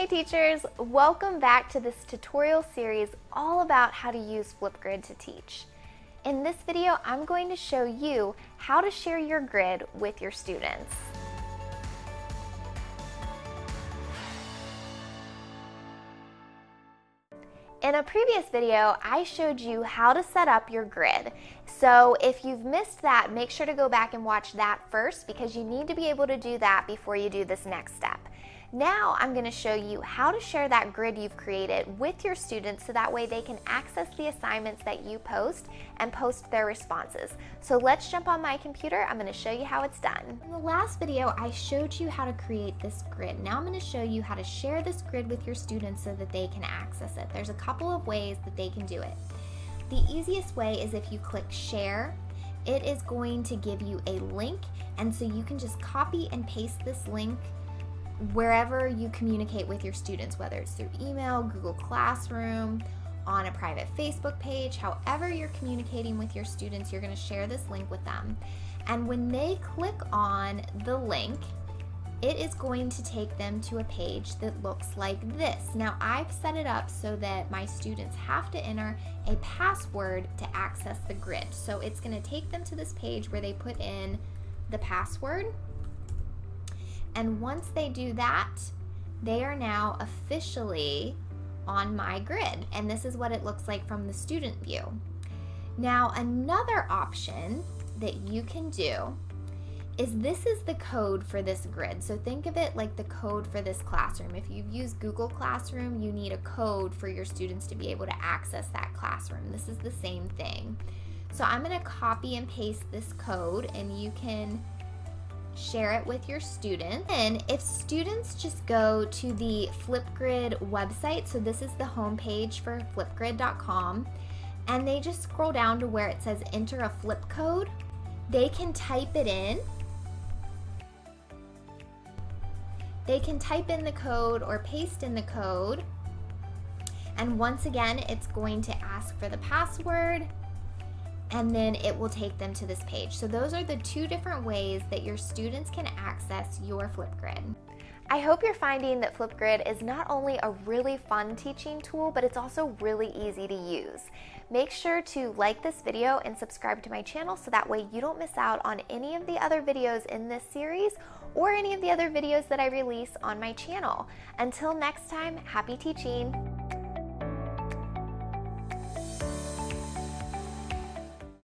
Hey teachers, welcome back to this tutorial series all about how to use Flipgrid to teach. In this video, I'm going to show you how to share your grid with your students. In a previous video, I showed you how to set up your grid. So if you've missed that, make sure to go back and watch that first because you need to be able to do that before you do this next step. Now I'm going to show you how to share that grid you've created with your students so that way they can access the assignments that you post and post their responses. So let's jump on my computer. I'm going to show you how it's done. In the last video, I showed you how to create this grid. Now I'm going to show you how to share this grid with your students so that they can access it. There's a couple of ways that they can do it. The easiest way is if you click share it is going to give you a link and so you can just copy and paste this link wherever you communicate with your students, whether it's through email, Google Classroom, on a private Facebook page, however you're communicating with your students, you're going to share this link with them. And when they click on the link, it is going to take them to a page that looks like this. Now, I've set it up so that my students have to enter a password to access the grid. So it's going to take them to this page where they put in the password and once they do that, they are now officially on my grid. And this is what it looks like from the student view. Now, another option that you can do is this is the code for this grid. So think of it like the code for this classroom. If you've used Google Classroom, you need a code for your students to be able to access that classroom. This is the same thing. So I'm gonna copy and paste this code and you can share it with your students. And if students just go to the Flipgrid website, so this is the homepage for flipgrid.com, and they just scroll down to where it says enter a flip code, they can type it in. They can type in the code or paste in the code. And once again, it's going to ask for the password and then it will take them to this page. So those are the two different ways that your students can access your Flipgrid. I hope you're finding that Flipgrid is not only a really fun teaching tool, but it's also really easy to use. Make sure to like this video and subscribe to my channel so that way you don't miss out on any of the other videos in this series or any of the other videos that I release on my channel. Until next time, happy teaching!